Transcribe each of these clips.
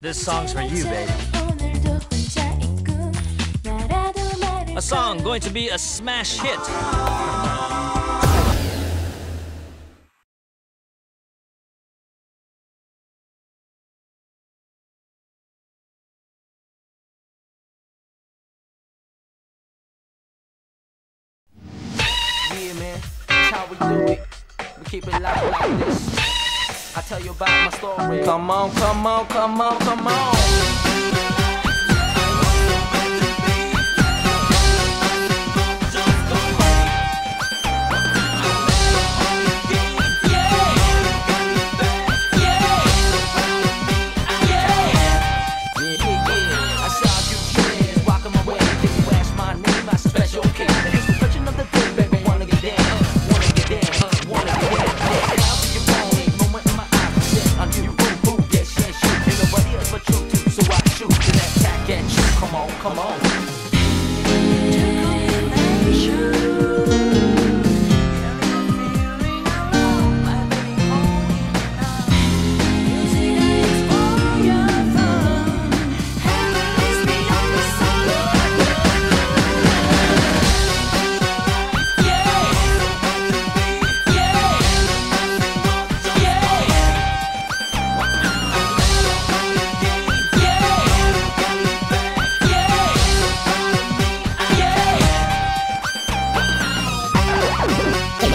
This song's for you, baby. A song going to be a smash hit. Yeah, man, that's how we do it. We keep it light like this. I tell you about my story. Come on, come on, come on, come on.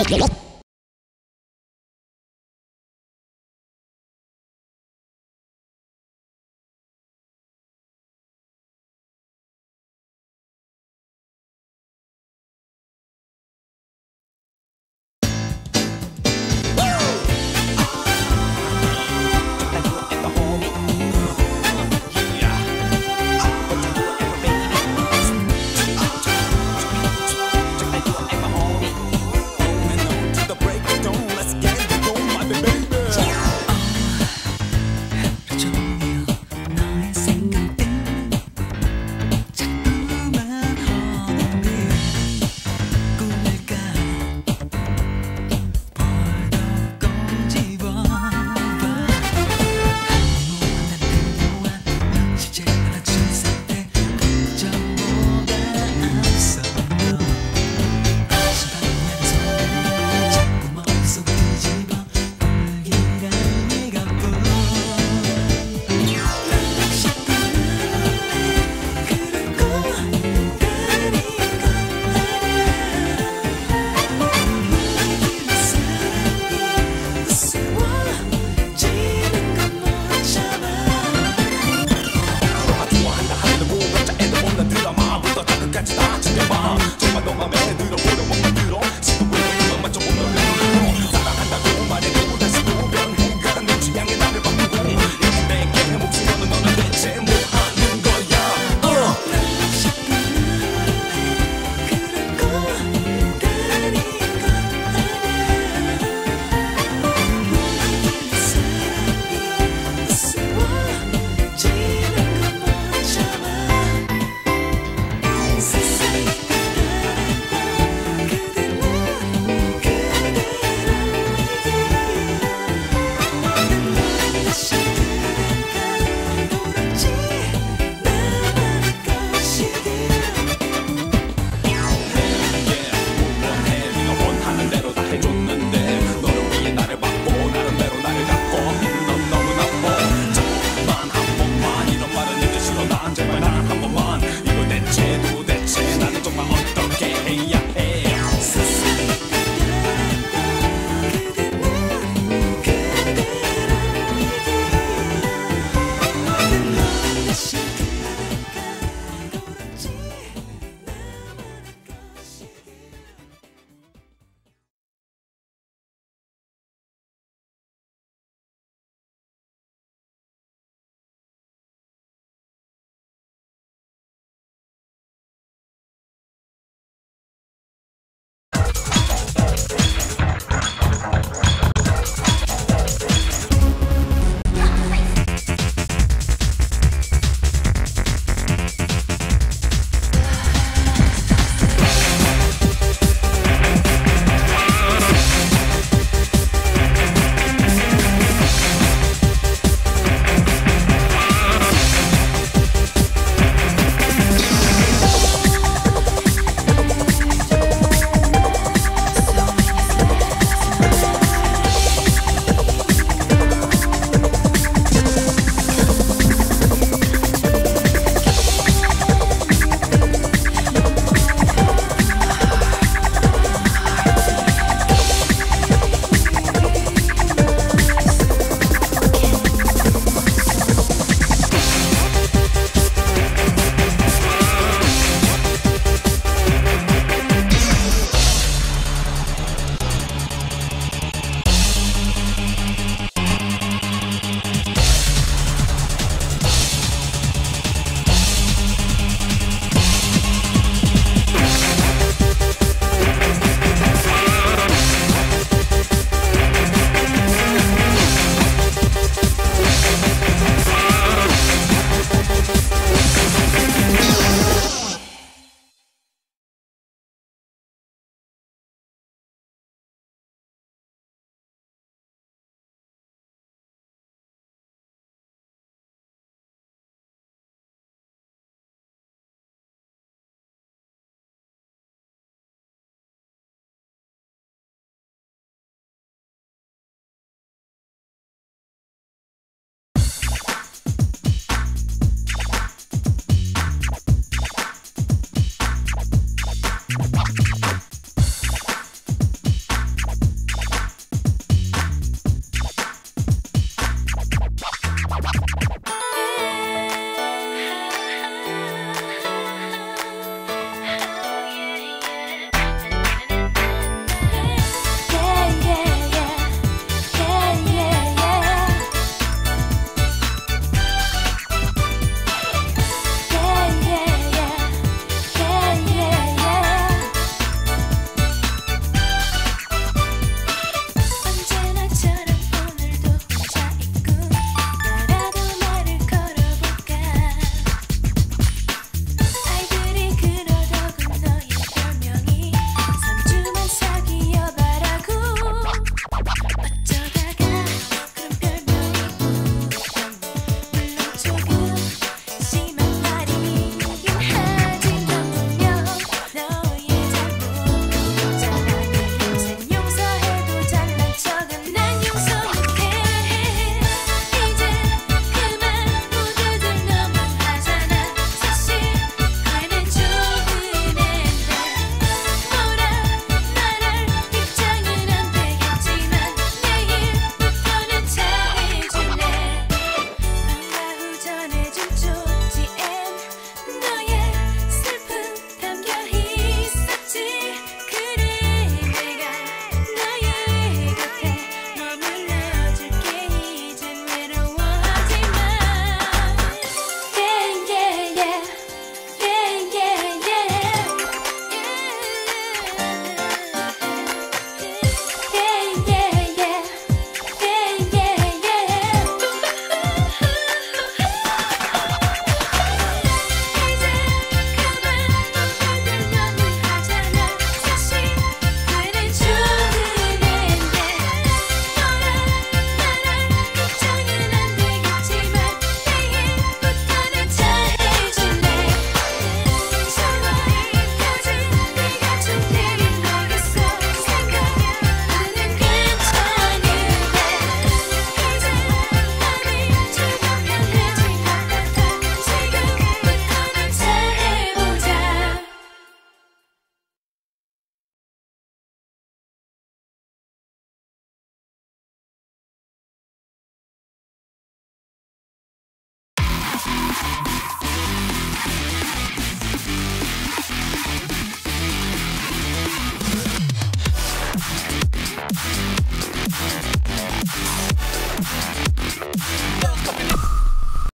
Let's go.